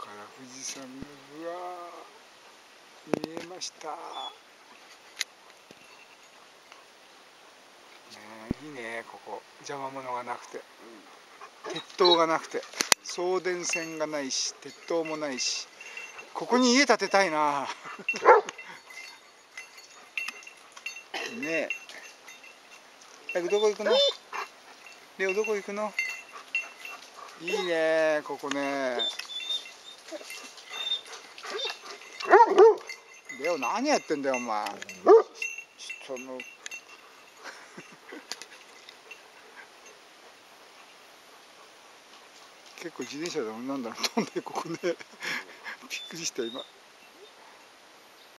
から富士山がうわ見えました、ね、いいねここ。邪魔者がなくて。鉄塔がなくて。送電線がないし鉄塔もないし。ここに家建てたいな。ねえ。早くどこ行くの？レオどこ行くの？いいねここね。レオ何やってんだよお前。人の。結構自転車でもなんだろう飛んでここね。びっくりした今。